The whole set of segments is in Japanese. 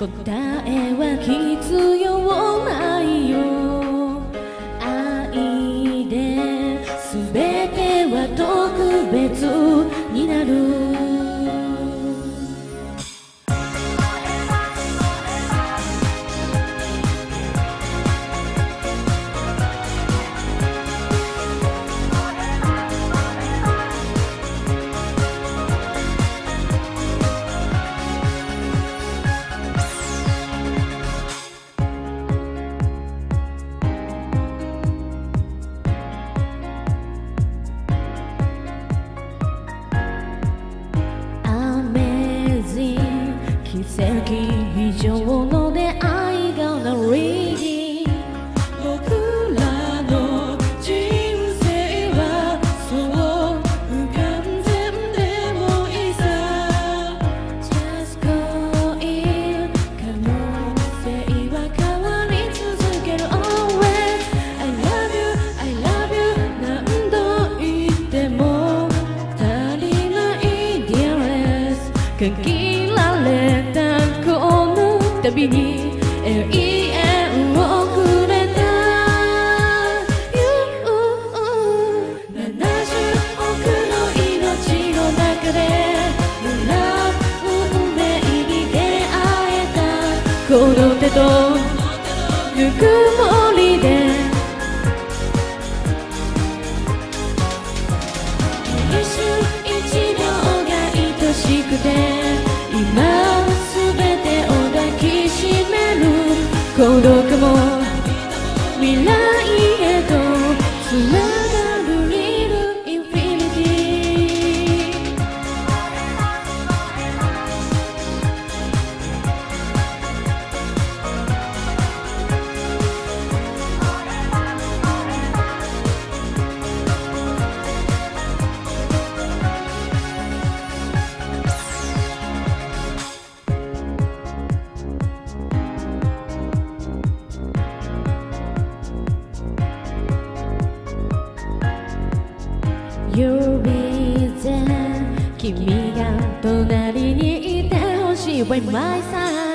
答えは君。限られたこの旅に永遠をくれた You 70億の命の中で運命に出会えたこの手とぬくも今すべてを抱きしめる。孤独も指で君が隣にいてほしい。By my side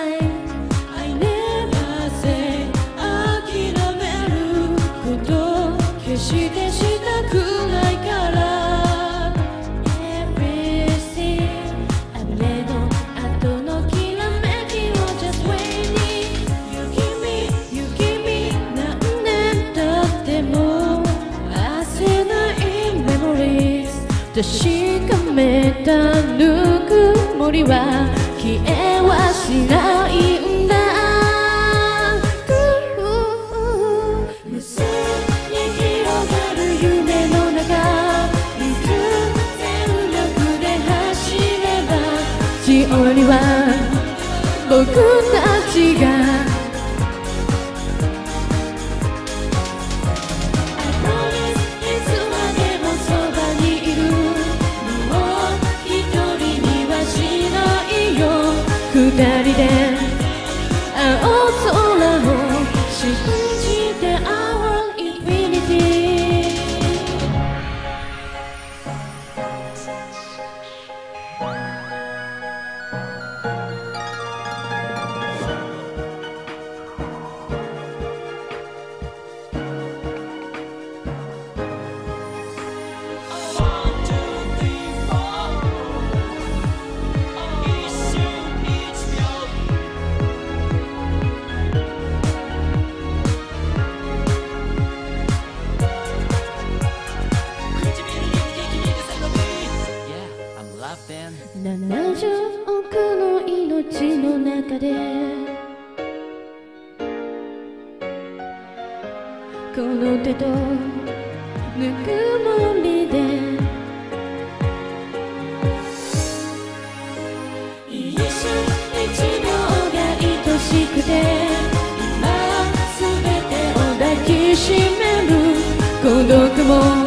確かめたぬくもりは消えはしないんだ。無数に広がる夢の中いつ全力で走れば勝利は僕たちが人での命の中で。この手とぬくもりで。一瞬一秒が愛しくて。今すべてを抱きしめる。孤独も